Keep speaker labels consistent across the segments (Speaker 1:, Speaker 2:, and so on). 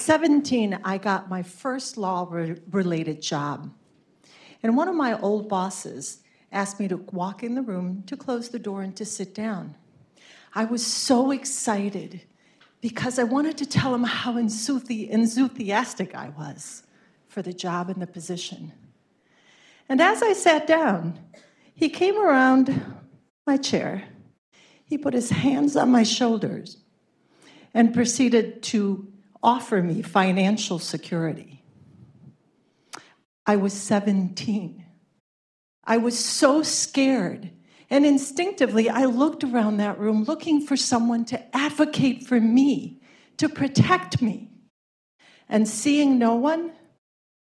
Speaker 1: 17, I got my first law related job. And one of my old bosses asked me to walk in the room, to close the door, and to sit down. I was so excited because I wanted to tell him how enthusiastic I was for the job and the position. And as I sat down, he came around my chair, he put his hands on my shoulders, and proceeded to offer me financial security. I was 17. I was so scared. And instinctively, I looked around that room looking for someone to advocate for me, to protect me. And seeing no one,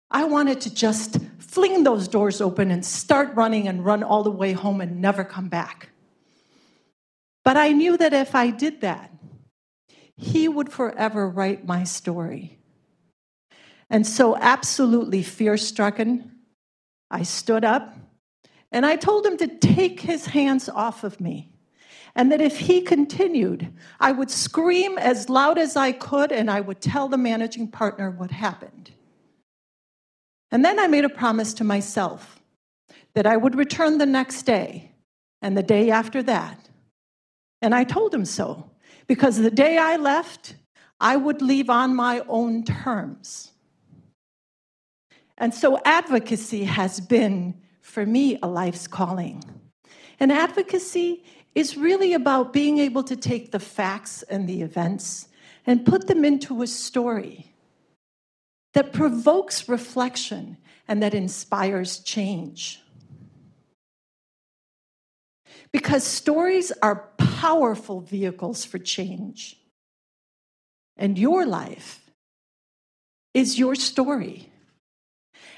Speaker 1: I wanted to just fling those doors open and start running and run all the way home and never come back. But I knew that if I did that, he would forever write my story. And so, absolutely fear stricken, I stood up and I told him to take his hands off of me. And that if he continued, I would scream as loud as I could and I would tell the managing partner what happened. And then I made a promise to myself that I would return the next day and the day after that. And I told him so because the day I left, I would leave on my own terms. And so advocacy has been, for me, a life's calling. And advocacy is really about being able to take the facts and the events and put them into a story that provokes reflection and that inspires change. Because stories are powerful vehicles for change. And your life is your story.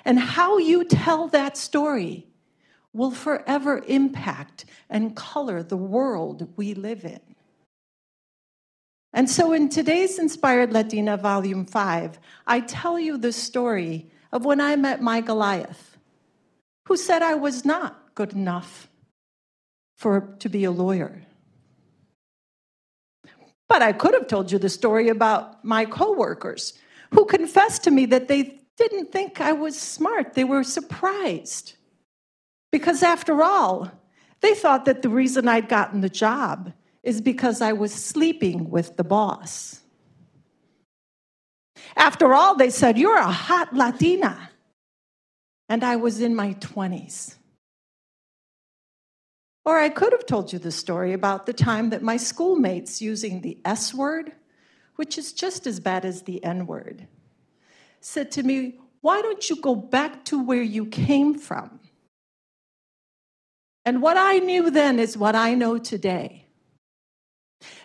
Speaker 1: And how you tell that story will forever impact and color the world we live in. And so, in today's Inspired Latina Volume 5, I tell you the story of when I met my Goliath, who said I was not good enough for, to be a lawyer. But I could have told you the story about my coworkers who confessed to me that they didn't think I was smart. They were surprised. Because after all, they thought that the reason I'd gotten the job is because I was sleeping with the boss. After all, they said, You're a hot Latina. And I was in my 20s. Or I could have told you the story about the time that my schoolmates using the S word, which is just as bad as the N word, said to me, Why don't you go back to where you came from? And what I knew then is what I know today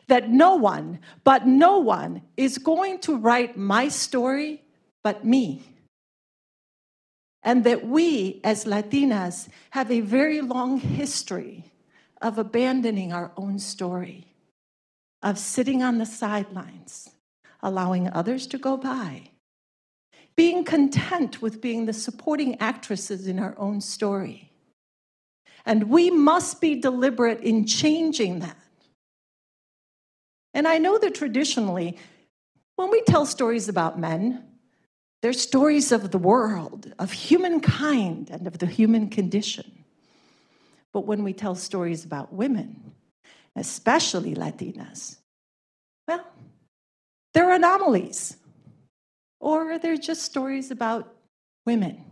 Speaker 1: that no one, but no one, is going to write my story but me. And that we, as Latinas, have a very long history of abandoning our own story, of sitting on the sidelines, allowing others to go by, being content with being the supporting actresses in our own story. And we must be deliberate in changing that. And I know that traditionally, when we tell stories about men, they're stories of the world, of humankind, and of the human condition. But when we tell stories about women, especially Latinas, well, they're anomalies, or they're just stories about women.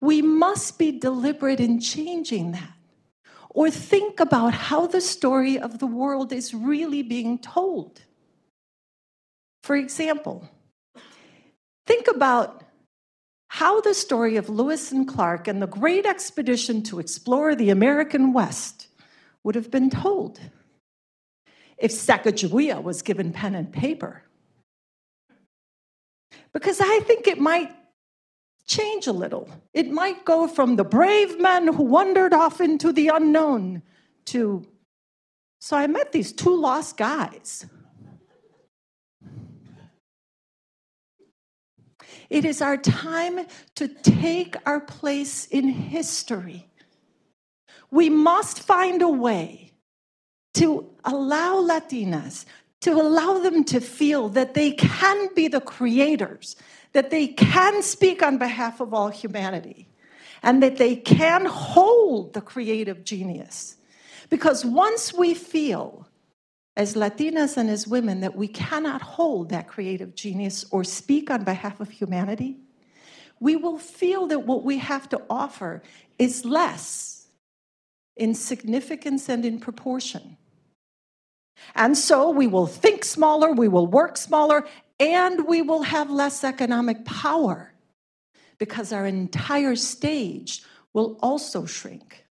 Speaker 1: We must be deliberate in changing that or think about how the story of the world is really being told. For example, think about how the story of Lewis and Clark and the great expedition to explore the American West would have been told if Sacagawea was given pen and paper. Because I think it might change a little. It might go from the brave men who wandered off into the unknown to, so I met these two lost guys. It is our time to take our place in history. We must find a way to allow Latinas to allow them to feel that they can be the creators, that they can speak on behalf of all humanity, and that they can hold the creative genius. Because once we feel, as Latinas and as women, that we cannot hold that creative genius or speak on behalf of humanity, we will feel that what we have to offer is less in significance and in proportion. And so we will think smaller, we will work smaller, and we will have less economic power because our entire stage will also shrink.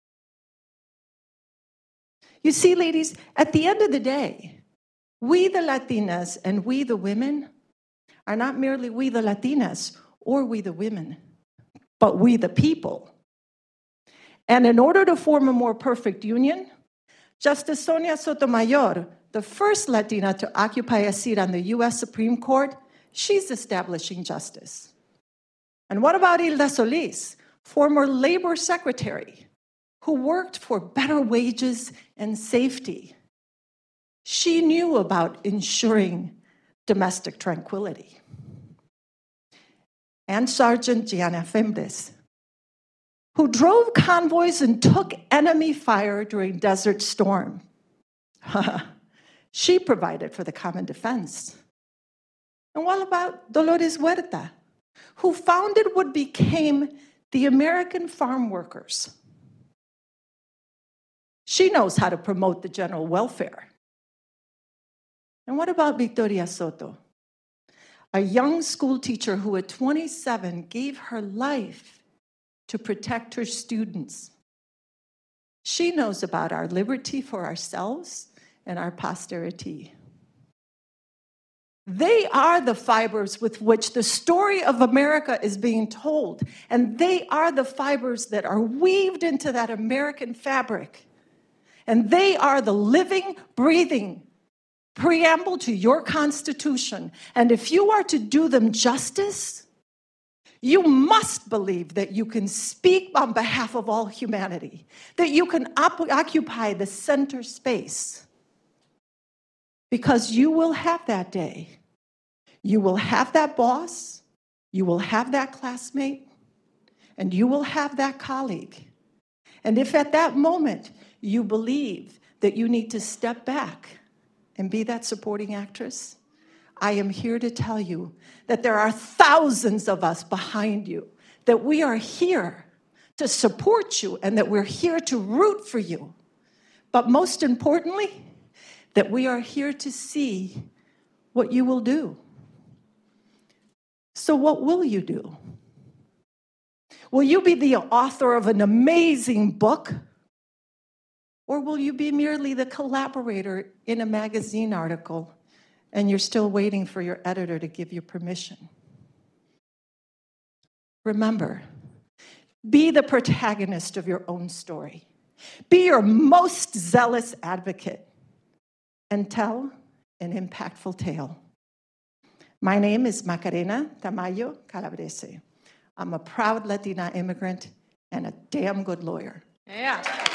Speaker 1: You see, ladies, at the end of the day, we the Latinas and we the women are not merely we the Latinas or we the women, but we the people. And in order to form a more perfect union, Justice Sonia Sotomayor the first Latina to occupy a seat on the US Supreme Court, she's establishing justice. And what about Hilda Solis, former labor secretary, who worked for better wages and safety? She knew about ensuring domestic tranquility. And Sergeant Gianna Fimbres, who drove convoys and took enemy fire during Desert Storm. She provided for the common defense. And what about Dolores Huerta, who founded what became the American Farm Workers? She knows how to promote the general welfare. And what about Victoria Soto, a young school teacher who at 27 gave her life to protect her students? She knows about our liberty for ourselves and our posterity. They are the fibers with which the story of America is being told, and they are the fibers that are weaved into that American fabric. And they are the living, breathing preamble to your Constitution. And if you are to do them justice, you must believe that you can speak on behalf of all humanity, that you can op- occupy the center space because you will have that day. You will have that boss, you will have that classmate, and you will have that colleague. And if at that moment you believe that you need to step back and be that supporting actress, I am here to tell you that there are thousands of us behind you, that we are here to support you, and that we're here to root for you. But most importantly, that we are here to see what you will do. So, what will you do? Will you be the author of an amazing book? Or will you be merely the collaborator in a magazine article and you're still waiting for your editor to give you permission? Remember, be the protagonist of your own story. Be your most zealous advocate and tell an impactful tale. My name is Macarena Tamayo Calabrese. I'm a proud Latina immigrant and a damn good lawyer.
Speaker 2: Yeah.